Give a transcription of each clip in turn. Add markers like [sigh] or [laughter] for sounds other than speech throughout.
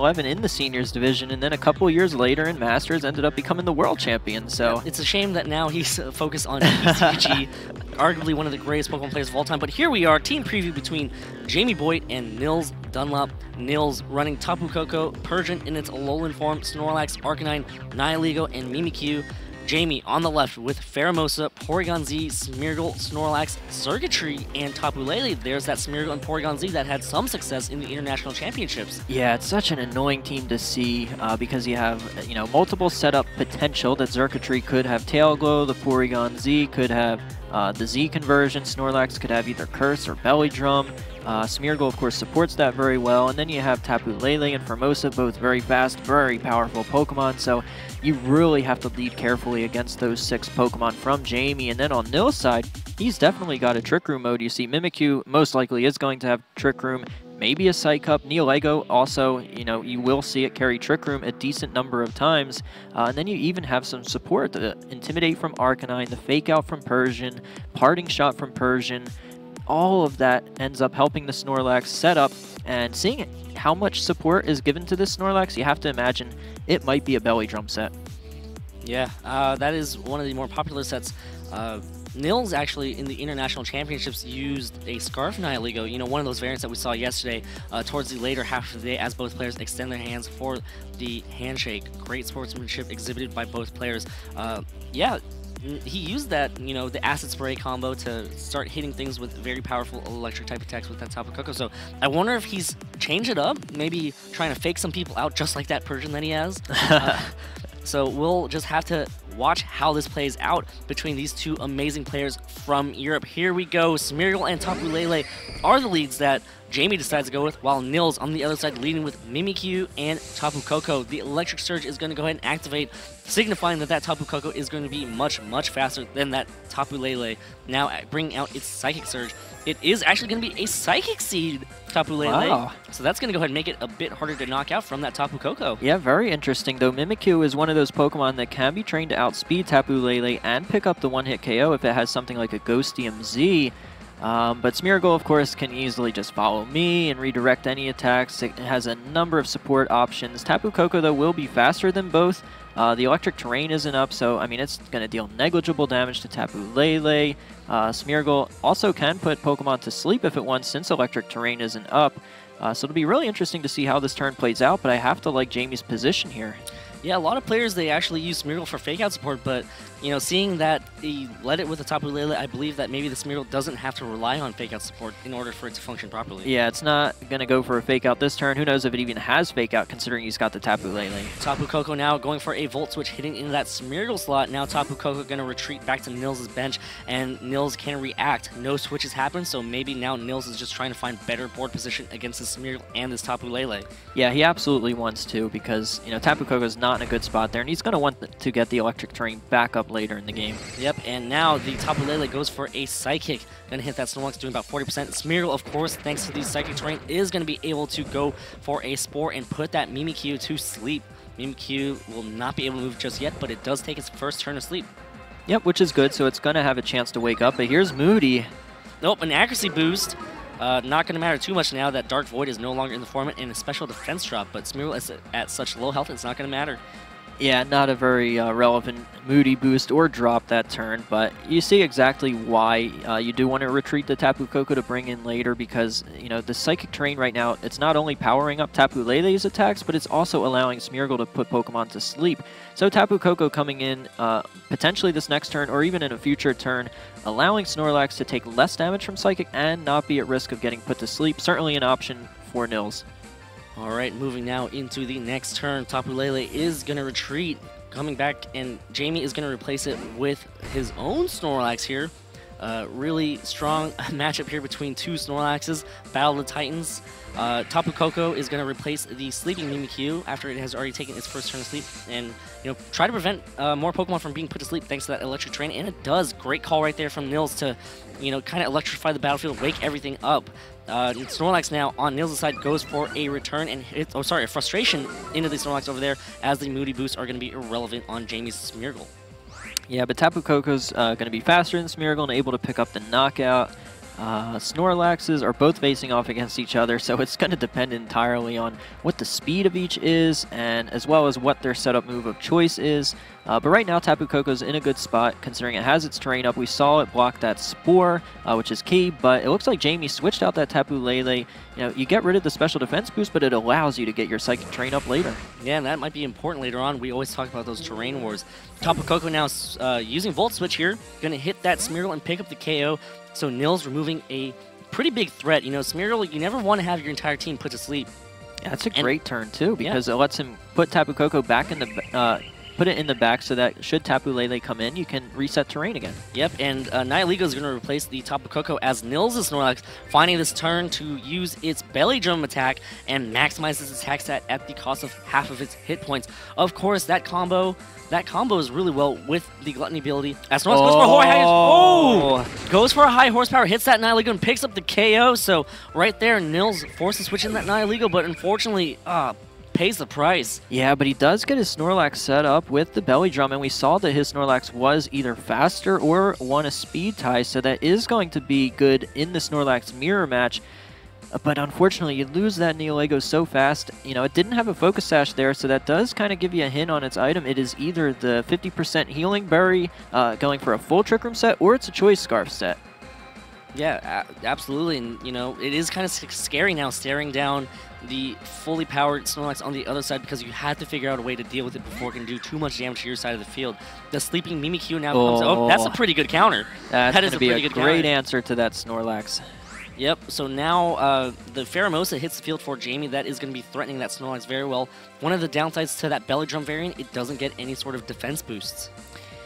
2011 in the seniors division, and then a couple years later in Masters ended up becoming the world champion. So it's a shame that now he's uh, focused on [laughs] TCG, arguably one of the greatest Pokemon players of all time. But here we are, team preview between Jamie Boyt and Nils Dunlop. Nils running Tapu Koko, Persian in its Alolan form, Snorlax, Arcanine, Nihilego, and Mimikyu. Jamie on the left with Pheromosa, Porygon Z, Smeargle, Snorlax, Circuitry, and Tapu Lele. There's that Smeargle and Porygon Z that had some success in the international championships. Yeah, it's such an annoying team to see uh, because you have you know multiple setup potential that Circuitry could have Tail Glow, the Porygon Z could have uh, the Z conversion, Snorlax could have either Curse or Belly Drum. Uh, Smeargle, of course, supports that very well. And then you have Tapu Lele and Pheromosa, both very fast, very powerful Pokemon. So you really have to lead carefully against those six Pokemon from Jamie. And then on Nils' side, he's definitely got a Trick Room mode. You see Mimikyu most likely is going to have Trick Room, maybe a Psych Up. Nihilego also, you know, you will see it carry Trick Room a decent number of times. Uh, and then you even have some support, the Intimidate from Arcanine, the Fake Out from Persian, Parting Shot from Persian, all of that ends up helping the Snorlax set up and seeing how much support is given to this Snorlax, you have to imagine it might be a belly drum set. Yeah, uh, that is one of the more popular sets. Uh, Nils actually in the international championships used a Scarf Nihilego, you know, one of those variants that we saw yesterday uh, towards the later half of the day as both players extend their hands for the handshake. Great sportsmanship exhibited by both players. Uh, yeah, he used that, you know, the acid spray combo to start hitting things with very powerful electric type attacks with that Tapu Koko. So I wonder if he's changed it up, maybe trying to fake some people out just like that Persian that he has. [laughs] uh, so we'll just have to watch how this plays out between these two amazing players from Europe. Here we go. Smeargle and Tapu Lele are the leads that Jamie decides to go with, while Nils on the other side leading with Mimikyu and Tapu Koko. The Electric Surge is going to go ahead and activate, signifying that that Tapu Koko is going to be much, much faster than that Tapu Lele. Now bringing out its Psychic Surge. It is actually going to be a Psychic Seed Tapu Lele. Wow. So that's going to go ahead and make it a bit harder to knock out from that Tapu Koko. Yeah, very interesting, though. Mimikyu is one of those Pokemon that can be trained to outspeed Tapu Lele and pick up the one-hit KO if it has something like a Ghostium Z. Um, but Smeargle, of course, can easily just follow me and redirect any attacks. It has a number of support options. Tapu Koko, though, will be faster than both. Uh, the electric terrain isn't up, so, I mean, it's going to deal negligible damage to Tapu Lele. Uh, Smeargle also can put Pokemon to sleep if it wants, since electric terrain isn't up. Uh, so it'll be really interesting to see how this turn plays out, but I have to like Jamie's position here. Yeah, a lot of players, they actually use Smeargle for fake out support, but, you know, seeing that he led it with the Tapu Lele, I believe that maybe the Smeargle doesn't have to rely on fake out support in order for it to function properly. Yeah, it's not going to go for a fake out this turn. Who knows if it even has fake out, considering he's got the Tapu Lele. Tapu Koko now going for a Volt Switch, hitting into that Smeargle slot. Now Tapu Koko going to retreat back to Nils' bench, and Nils can react. No switches happen, so maybe now Nils is just trying to find better board position against this Smeargle and this Tapu Lele. Yeah, he absolutely wants to, because, you know, Tapu Koko is not in a good spot there, and he's going to want to get the electric terrain back up later in the game. Yep, and now the Tapu Lele goes for a Psychic. To hit that Snorlax, doing about 40%. Smeargle, of course, thanks to the Psychic terrain, is going to be able to go for a Spore and put that Mimikyu to sleep. Mimikyu will not be able to move just yet, but it does take its first turn of sleep. Yep, which is good, so it's going to have a chance to wake up. But here's Moody. Nope, an accuracy boost. Uh, not going to matter too much now that Dark Void is no longer in the format and a special defense drop, but Smeargle is at such low health, it's not going to matter. Yeah, not a very uh, relevant Moody boost or drop that turn, but you see exactly why uh, you do want to retreat the Tapu Koko to bring in later because, you know, the Psychic Terrain right now, it's not only powering up Tapu Lele's attacks, but it's also allowing Smeargle to put Pokemon to sleep. So Tapu Koko coming in uh, potentially this next turn or even in a future turn, allowing Snorlax to take less damage from Psychic and not be at risk of getting put to sleep. Certainly an option for Nils. All right, moving now into the next turn. Tapu Lele is going to retreat, coming back, and Jamie is going to replace it with his own Snorlax here. Uh, really strong [laughs] matchup here between two Snorlaxes. Battle of the Titans. Uh, Tapu Koko is going to replace the sleeping Mimikyu after it has already taken its first turn of sleep, and you know try to prevent uh, more Pokemon from being put to sleep thanks to that electric terrain. And it does. Great call right there from Nils to you know kind of electrify the battlefield, wake everything up. Uh, Snorlax now on Nils' side goes for a return and hits, oh sorry, a frustration into the Snorlax over there as the Moody boosts are going to be irrelevant on Jamie's Smeargle. Yeah, but Tapu Koko's uh, going to be faster than Smeargle and able to pick up the knockout. uh, Snorlaxes are both facing off against each other, so it's going to depend entirely on what the speed of each is, and as well as what their setup move of choice is. Uh, but right now, Tapu Koko's in a good spot, considering it has its terrain up. We saw it block that Spore, uh, which is key, but it looks like Jamie switched out that Tapu Lele. You know, you get rid of the special defense boost, but it allows you to get your Psychic Terrain up later. Yeah, and that might be important later on. We always talk about those terrain wars. Tapu Koko now uh, using Volt Switch here, going to hit that Smeargle and pick up the KO. So Nils removing a pretty big threat. You know, Smeargle, you never want to have your entire team put to sleep. Yeah, that's a and, great turn too because yeah. it lets him put Tapu Koko back in the uh, put it in the back so that should Tapu Lele come in, you can reset terrain again. Yep, and uh, Nihilego is going to replace the Tapu Koko as Nils' Snorlax, finding this turn to use its Belly Drum attack and maximize its attack stat at the cost of half of its hit points. Of course, that combo that combo is really well with the Gluttony ability. As Snorlax oh. goes for a high, oh, goes for a high horsepower, hits that Nihilego and picks up the KO. So right there, Nils forces switch in that Nihilego, but unfortunately, uh, pays the price. Yeah, but he does get his Snorlax set up with the belly drum, and we saw that his Snorlax was either faster or won a speed tie, so that is going to be good in the Snorlax mirror match. But unfortunately, you lose that Nihilego so fast. You know, it didn't have a Focus Sash there, so that does kind of give you a hint on its item. It is either the 50% Healing Berry uh, going for a full Trick Room set, or it's a Choice Scarf set. Yeah, absolutely. And, you know, it is kind of scary now staring down the fully powered Snorlax on the other side because you had to figure out a way to deal with it before it can do too much damage to your side of the field. The sleeping Mimikyu now oh, comes. Oh, that's a pretty good counter. That's that is a pretty a good great counter. answer to that Snorlax. Yep, so now uh, the Pheromosa hits the field for Jamie. That is going to be threatening that Snorlax very well. One of the downsides to that Belly Drum variant, it doesn't get any sort of defense boosts.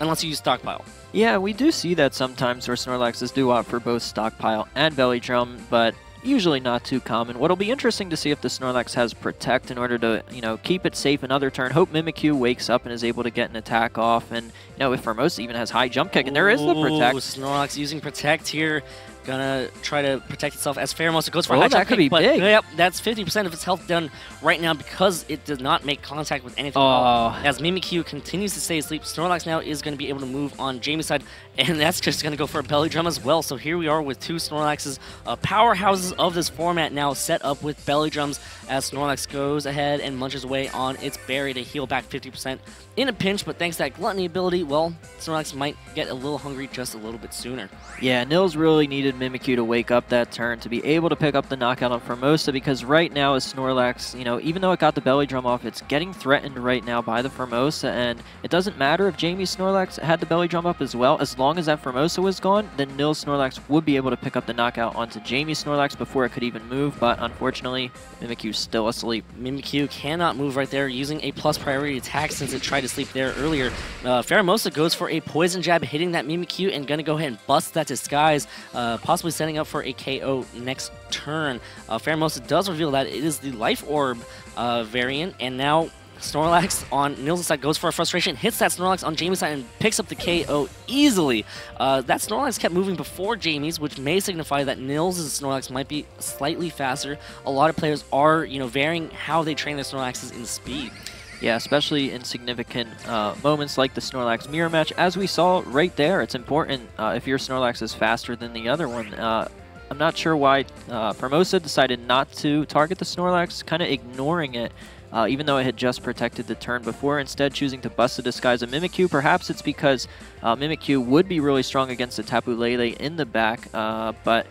Unless you use Stockpile. Yeah, we do see that sometimes where Snorlaxes do opt for both Stockpile and Belly Drum, but usually not too common. What'll be interesting to see if the Snorlax has Protect in order to, you know, keep it safe another turn. Hope Mimikyu wakes up and is able to get an attack off. And, you know, if Pheromosa even has high jump kick, and there is the Protect. Snorlax using Protect here. Gonna try to protect itself as Pheromosa goes for oh, high that could be but, big. Yep, that's 50% of its health done right now because it does not make contact with anything oh. As Mimikyu continues to stay asleep, Snorlax now is going to be able to move on Jamie's side, [laughs] and that's just going to go for a belly drum as well. So here we are with two Snorlaxes, uh, powerhouses of this format now set up with belly drums as Snorlax goes ahead and munches away on its berry to heal back 50% in a pinch, but thanks to that gluttony ability, well, Snorlax might get a little hungry just a little bit sooner. Yeah, Nils really needed Mimikyu to wake up that turn to be able to pick up the knockout on Pheromosa because right now as Snorlax, you know, even though it got the belly drum off, it's getting threatened right now by the Pheromosa, and it doesn't matter if Jamie Snorlax had the belly drum up as well, as long as that Pheromosa was gone, then Nil Snorlax would be able to pick up the knockout onto Jamie Snorlax before it could even move, but unfortunately, Mimikyu's still asleep. Mimikyu cannot move right there using a plus priority attack since it tried to sleep there earlier. Uh, Pheromosa goes for a poison jab, hitting that Mimikyu and to go ahead and bust that disguise, uh, possibly setting up for a KO next turn. Uh, Pheromosa does reveal that it is the Life Orb uh, variant, and now Snorlax on Nils' side goes for a frustration, hits that Snorlax on Jamie's side and picks up the KO easily. Uh, that Snorlax kept moving before Jamie's, which may signify that Nils' Snorlax might be slightly faster. A lot of players are, you know, varying how they train their Snorlaxes in speed. Yeah, especially in significant uh, moments like the Snorlax mirror match. As we saw right there, it's important uh, if your Snorlax is faster than the other one. Uh, I'm not sure why uh, Pheromosa decided not to target the Snorlax, kind of ignoring it, uh, even though it had just protected the turn before, instead choosing to bust the disguise of Mimikyu. Perhaps it's because uh, Mimikyu would be really strong against the Tapu Lele in the back, but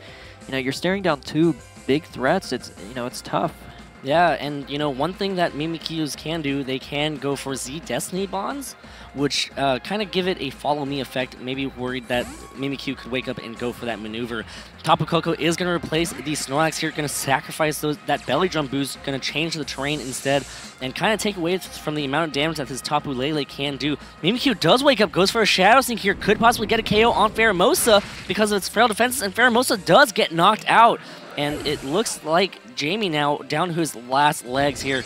you know, you're staring down two big threats. It's you know, it's tough. Yeah, and you know, one thing that Mimikyus can do, they can go for Z Destiny Bonds, which uh, kind of give it a follow me effect. Maybe worried that Mimikyu could wake up and go for that maneuver. Tapu Koko is going to replace the Snorlax here, going to sacrifice those that belly drum boost, going to change the terrain instead, and kind of take away from the amount of damage that this Tapu Lele can do. Mimikyu does wake up, goes for a Shadow Sneak here, could possibly get a KO on Pheromosa because of its frail defenses, and Pheromosa does get knocked out. And it looks like Jamie now down to his last legs here.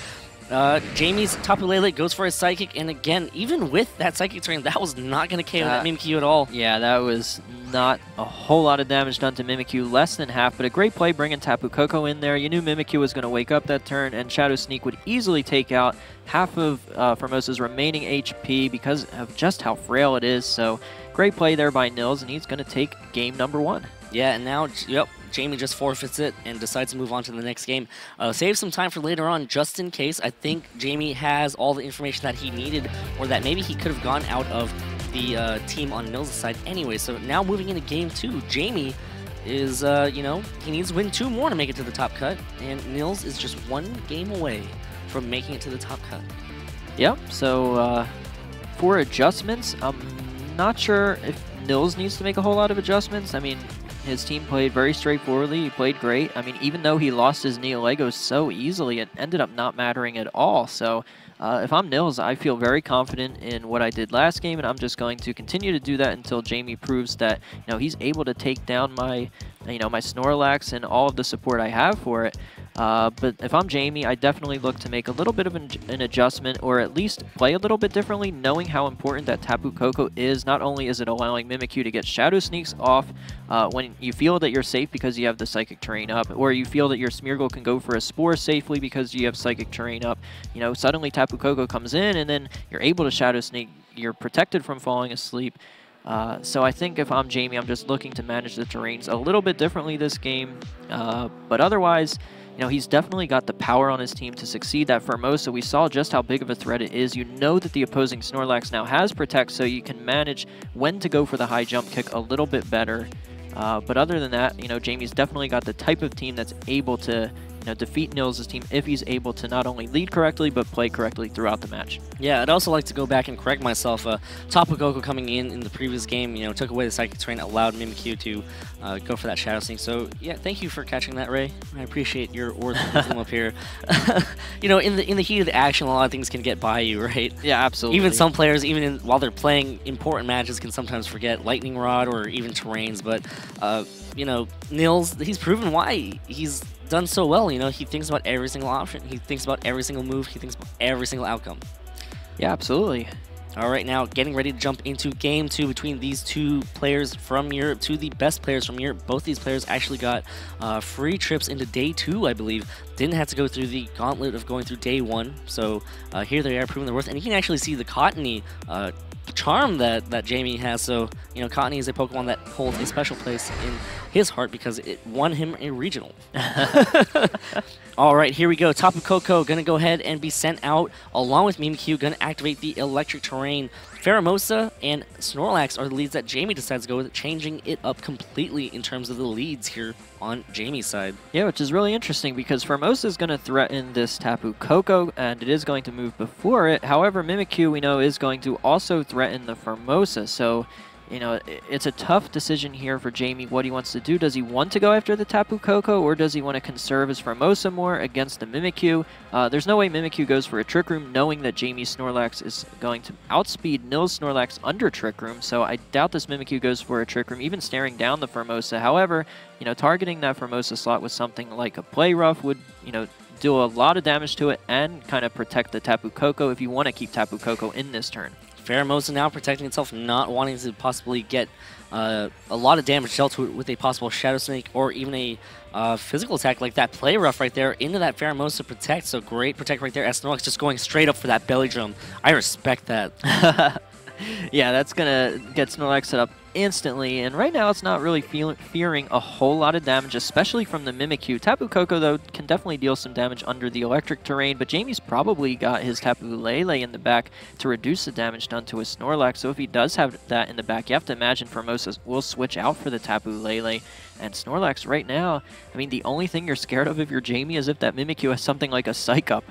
Uh, Jamie's Tapu Lele goes for a Psychic, and again, even with that Psychic terrain, that was not going to KO uh, that Mimikyu at all. Yeah, that was not a whole lot of damage done to Mimikyu, less than half, but a great play bringing Tapu Koko in there. You knew Mimikyu was going to wake up that turn, and Shadow Sneak would easily take out half of uh, Pheromosa's remaining HP because of just how frail it is, so great play there by Nils, and he's going to take game number one. Yeah, and now, yep, Jamie just forfeits it and decides to move on to the next game. Uh, save some time for later on, just in case. I think Jamie has all the information that he needed, or that maybe he could have gone out of the uh, team on Nils' side anyway. So now moving into game two, Jamie is, uh, you know, he needs to win two more to make it to the top cut, and Nils is just one game away from making it to the top cut. Yep, so uh, for adjustments, I'm not sure if Nils needs to make a whole lot of adjustments. I mean, his team played very straightforwardly. He played great. I mean, even though he lost his Nihilego so easily, it ended up not mattering at all. So uh, if I'm Nils, I feel very confident in what I did last game, and I'm just going to continue to do that until Jamie proves that you know he's able to take down my you know my Snorlax and all of the support I have for it. Uh, but if I'm Jamie, I definitely look to make a little bit of an, an, adjustment or at least play a little bit differently, knowing how important that Tapu Koko is. Not only is it allowing Mimikyu to get Shadow Sneaks off uh, when you feel that you're safe because you have the Psychic Terrain up, or you feel that your Smeargle can go for a Spore safely because you have Psychic Terrain up. You know, suddenly Tapu Koko comes in and then you're able to Shadow Sneak. You're protected from falling asleep. Uh, so I think if I'm Jamie, I'm just looking to manage the terrains a little bit differently this game. Uh, but otherwise, you know, he's definitely got the power on his team to succeed that Pheromosa. We saw just how big of a threat it is. You know that the opposing Snorlax now has Protect, so you can manage when to go for the high jump kick a little bit better. Uh, but other than that, you know, Jamie's definitely got the type of team that's able to know, defeat Nils' team if he's able to not only lead correctly, but play correctly throughout the match. Yeah, I'd also like to go back and correct myself. Uh, Koko coming in in the previous game, you know, took away the Psychic Terrain, allowed Mimikyu to uh, go for that Shadow Sneak. So, yeah, thank you for catching that, Ray. I appreciate your wisdom up here. [laughs] you know, in the in the heat of the action, a lot of things can get by you, right? Yeah, absolutely. Even some players, even in, while they're playing important matches, can sometimes forget Lightning Rod or even terrains. But, uh, you know, Nils, he's proven why he's done so well. You know, he thinks about every single option. He thinks about every single move. He thinks about every single outcome. Yeah, absolutely. All right, now getting ready to jump into game two between these two players from Europe, two of the best players from Europe. Both these players actually got uh, free trips into day two, I believe. Didn't have to go through the gauntlet of going through day one. So uh, here they are proving their worth. And you can actually see the Cottonee uh, charm that, that Jamie has. So, you know, Cottonee is a Pokemon that holds a special place in his heart because it won him a regional. [laughs] All right, here we go. Tapu Koko going to go ahead and be sent out along with Mimikyu, going to activate the electric terrain. Pheromosa and Snorlax are the leads that Jamie decides to go with, changing it up completely in terms of the leads here on Jamie's side. Yeah, which is really interesting because Pheromosa is going to threaten this Tapu Koko, and it is going to move before it. However, Mimikyu, we know, is going to also threaten the Pheromosa, so you know, it's a tough decision here for Jamie what he wants to do. Does he want to go after the Tapu Koko, or does he want to conserve his Pheromosa more against the Mimikyu? Uh, there's no way Mimikyu goes for a Trick Room knowing that Jamie's Snorlax is going to outspeed Nils Snorlax under Trick Room, so I doubt this Mimikyu goes for a Trick Room, even staring down the Pheromosa. However, you know, targeting that Pheromosa slot with something like a Play Rough would, you know, do a lot of damage to it and kind of protect the Tapu Koko if you want to keep Tapu Koko in this turn. Pheromosa now protecting itself, not wanting to possibly get uh, a lot of damage dealt to it with a possible Shadow Sneak or even a uh, physical attack like that Play Rough right there into that Pheromosa Protect. So great Protect right there. as Snorlax just going straight up for that Belly Drum. I respect that. [laughs] yeah, that's going to get Snorlax set up instantly, and right now it's not really fearing a whole lot of damage, especially from the Mimikyu. Tapu Koko, though, can definitely deal some damage under the electric terrain, but Jamie's probably got his Tapu Lele in the back to reduce the damage done to his Snorlax, so if he does have that in the back, you have to imagine Pheromosa will switch out for the Tapu Lele, and Snorlax right now, I mean, the only thing you're scared of if you're Jamie is if that Mimikyu has something like a Psych Up.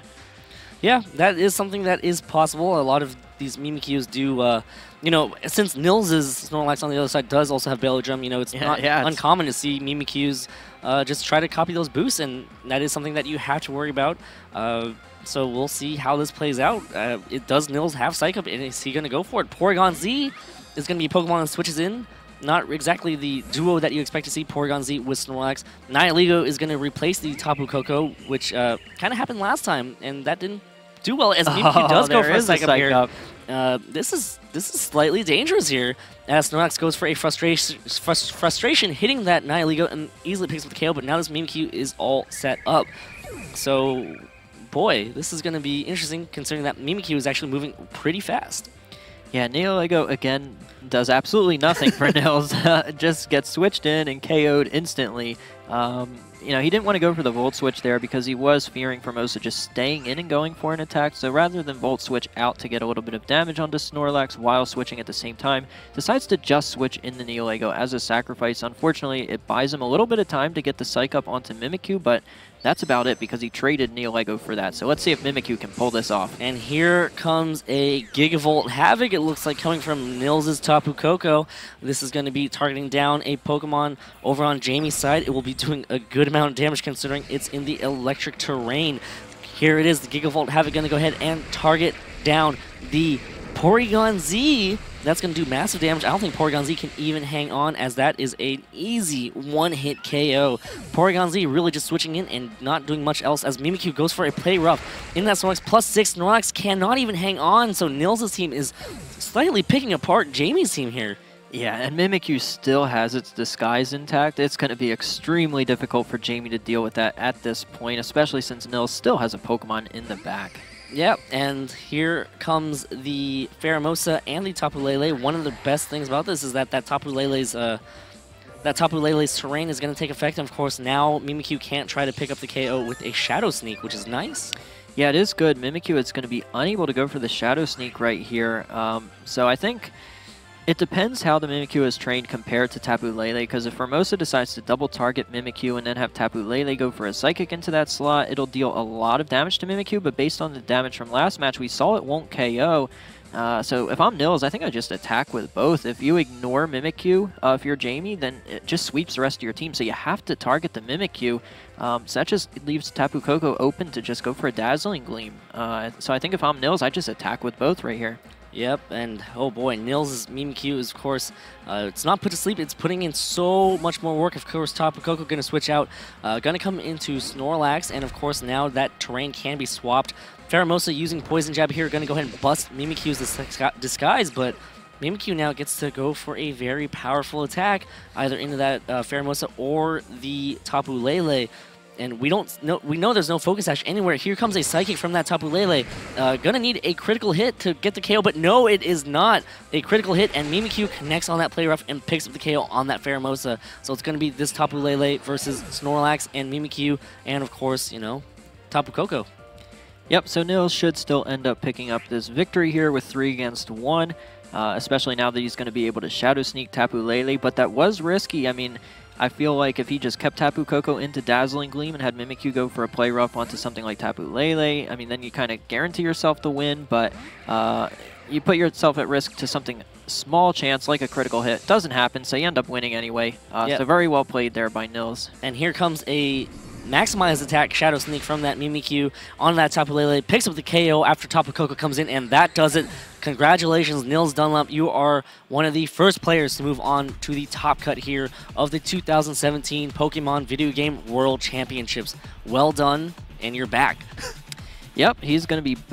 Yeah, that is something that is possible. A lot of these Mimikyus do, uh, you know, since Nils' Snorlax on the other side does also have Belly Drum, you know, it's yeah, not yeah, it's uncommon to see Mimikyus uh, just try to copy those boosts, and that is something that you have to worry about. Uh, so we'll see how this plays out. Uh, it does Nils have Psych Up, and is he going to go for it? Porygon Z is going to be Pokemon that switches in. Not exactly the duo that you expect to see, Porygon Z with Snorlax. Nihilego is going to replace the Tapu Koko, which uh, kind of happened last time, and that didn't do well as Mimikyu Oh, does go for a is a here. Uh, this is this is slightly dangerous here as Snorlax goes for a frustration frus- frustration hitting that Nihilego and easily picks up the KO, but now this Mimikyu is all set up. So, boy, this is going to be interesting considering that Mimikyu is actually moving pretty fast. Yeah, Nihilego again does absolutely nothing for [laughs] Nils. [laughs] Just gets switched in and KO'd instantly. Um, you know, he didn't want to go for the Volt Switch there because he was fearing Pheromosa just staying in and going for an attack. So rather than Volt Switch out to get a little bit of damage onto Snorlax while switching at the same time, decides to just switch in the Nihilego as a sacrifice. Unfortunately, it buys him a little bit of time to get the Psych up onto Mimikyu, but that's about it because he traded Nihilego for that. So let's see if Mimikyu can pull this off. And here comes a Gigavolt Havoc, it looks like coming from Nils' Tapu Koko. This is going to be targeting down a Pokemon over on Jamie's side. It will be doing a good amount of damage considering it's in the electric terrain. Here it is, the Gigavolt Havoc going to go ahead and target down the Porygon Z. That's going to do massive damage. I don't think Porygon Z can even hang on as that is an easy one-hit KO. Porygon Z really just switching in and not doing much else as Mimikyu goes for a play rough. In that Snorlax plus six, Snorlax cannot even hang on, so Nils' team is slightly picking apart Jamie's team here. Yeah, and Mimikyu still has its disguise intact. It's going to be extremely difficult for Jamie to deal with that at this point, especially since Nils still has a Pokemon in the back. Yep, and here comes the Pheromosa and the Tapu Lele. One of the best things about this is that that Tapu Lele's uh, that Tapu Lele's terrain is going to take effect. And of course, now Mimikyu can't try to pick up the KO with a Shadow Sneak, which is nice. Yeah, it is good. Mimikyu is going to be unable to go for the Shadow Sneak right here. Um, so I think it depends how the Mimikyu is trained compared to Tapu Lele, because if Pheromosa decides to double target Mimikyu and then have Tapu Lele go for a Psychic into that slot, it'll deal a lot of damage to Mimikyu, but based on the damage from last match, we saw it won't KO. Uh, so if I'm Nils, I think I just attack with both. If you ignore Mimikyu, uh, if you're Jamie, then it just sweeps the rest of your team. So you have to target the Mimikyu. Um, so that just leaves Tapu Koko open to just go for a Dazzling Gleam. Uh, so I think if I'm Nils, I just attack with both right here. Yep, and oh boy, Nils' Mimikyu is, of course, uh, it's not put to sleep, it's putting in so much more work. Of course, Tapu Koko going to switch out, uh, going to come into Snorlax, and of course, now that terrain can be swapped. Pheromosa using Poison Jab here, going to go ahead and bust Mimikyu's dis disguise, but Mimikyu now gets to go for a very powerful attack, either into that uh, Pheromosa or the Tapu Lele and we don't know we know there's no focus sash anywhere. Here comes a psychic from that Tapu Lele. Uh, gonna need a critical hit to get the KO, but no, it is not a critical hit, and Mimikyu connects on that play rough and picks up the KO on that Pheromosa. So it's gonna be this Tapu Lele versus Snorlax and Mimikyu, and of course, you know, Tapu Koko. Yep, so Nils should still end up picking up this victory here with 3 against 1, uh, especially now that he's going to be able to Shadow Sneak Tapu Lele, but that was risky. I mean, I feel like if he just kept Tapu Koko into Dazzling Gleam and had Mimikyu go for a play rough onto something like Tapu Lele, I mean, then you kind of guarantee yourself the win, but uh, you put yourself at risk to something small chance like a critical hit. Doesn't happen, so you end up winning anyway. Uh, Yep. So very well played there by Nils. And here comes a maximized attack Shadow Sneak from that Mimikyu on that Tapu Lele. Picks up the KO after Tapu Koko comes in, and that does it. Congratulations, Nils Dunlop. You are one of the first players to move on to the top cut here of the 2017 Pokemon Video Game World Championships. Well done, and you're back. [laughs] Yep, he's going to be back.